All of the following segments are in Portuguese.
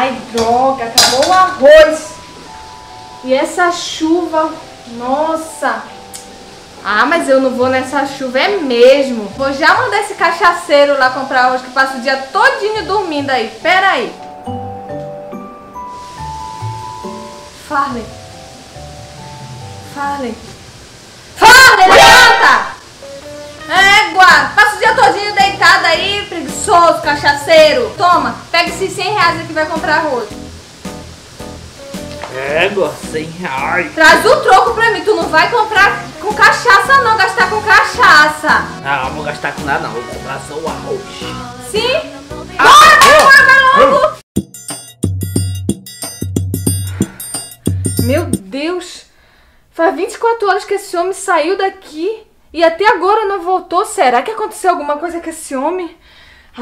Ai, droga, acabou o arroz. E essa chuva, nossa. Ah, mas eu não vou nessa chuva, é mesmo. Vou já mandar esse cachaceiro lá comprar arroz que passa o dia todinho dormindo aí. Pera aí. Farley. Farley, preguiçoso, cachaceiro. Toma, pega esses 100 reais aqui e vai comprar arroz. Égua, 100 reais. Traz o troco pra mim, tu não vai comprar com cachaça não, gastar com cachaça. Ah, não vou gastar com nada não, vou comprar só o arroz. Sim? Ah, Bora, vai logo! Meu Deus! Faz 24 horas que esse homem saiu daqui e até agora não voltou. Será que aconteceu alguma coisa com esse homem?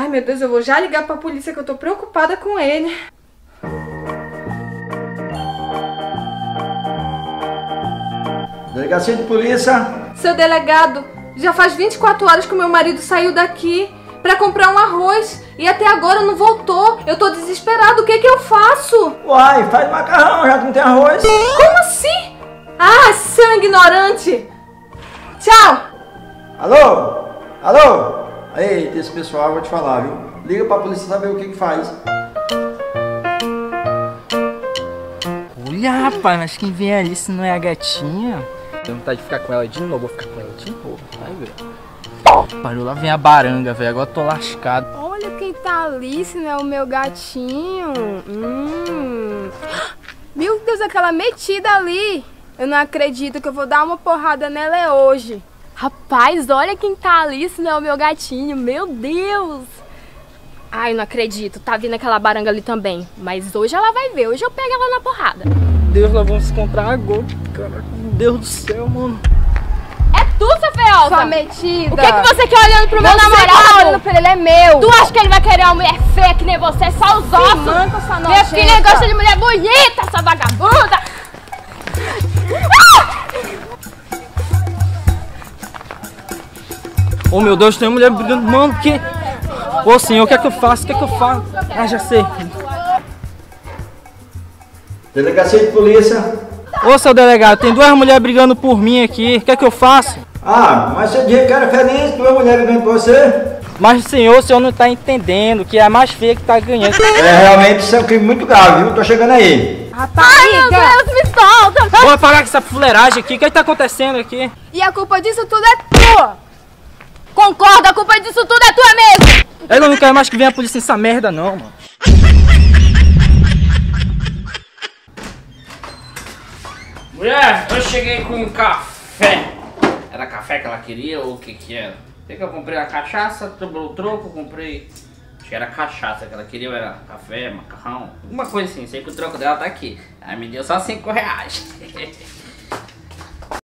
Ai, meu Deus, eu vou já ligar pra polícia que eu tô preocupada com ele. Delegacia de polícia. Seu delegado, já faz 24 horas que o meu marido saiu daqui pra comprar um arroz e até agora não voltou. Eu tô desesperado. O que que eu faço? Uai, faz macarrão, já que não tem arroz. Como assim? Ah, seu ignorante! Tchau! Alô? Alô? Eita, esse pessoal, eu vou te falar, viu? Liga pra polícia saber o que que faz. Olha, rapaz, mas quem vem ali se não é a gatinha? Tenho vontade de ficar com ela de novo, vou ficar com ela de novo, vai ver. Parou, lá vem a baranga, velho, agora eu tô lascado. Olha quem tá ali, se não é o meu gatinho. Hum. Meu Deus, aquela metida ali. Eu não acredito que eu vou dar uma porrada nela hoje. Rapaz, olha quem tá ali, se não é o meu gatinho. Meu Deus. Ai, não acredito. Tá vindo aquela baranga ali também. Mas hoje ela vai ver. Hoje eu pego ela na porrada. Deus, nós vamos se encontrar agora, cara. Meu Deus do céu, mano. É tu, seu feiosa? Sua metida! O que, que você quer olhando pro meu Você namorado? tá olhando pra ele, é meu! Tu acha que ele vai querer uma mulher feia que nem você? Só os ossos? manca, sua Minha nojenta. filha gosta de mulher bonita, essa vagabunda! Oh meu Deus, tem uma mulher brigando. Mano, que. Ô senhor, o que é que eu faço? O que é que eu faço? Ah, já sei. Delegacia de polícia. Ô seu delegado, tem duas mulheres brigando por mim aqui. O que é que eu faço? Ah, mas seu dia que era feliz, tua mulher ganhando por você. Mas senhor, o senhor não tá entendendo que é a mais feia que tá ganhando. É, realmente isso é um crime muito grave, viu? Tô chegando aí. Ai, meu Deus, me solta! Bora parar com essa fuleiragem aqui. O que é que tá acontecendo aqui? E a culpa disso tudo é tua! Concorda, a culpa disso tudo é tua mesmo! Eu não quero mais que venha a polícia nessa merda, não, mano. Mulher, eu cheguei com um café. Era café que ela queria ou o que que era? Sei que eu comprei a cachaça, tomou o troco, comprei. Acho que era cachaça que ela queria, ou era café, macarrão, alguma coisa assim. Sei que o troco dela tá aqui. Aí me deu só 5 reais.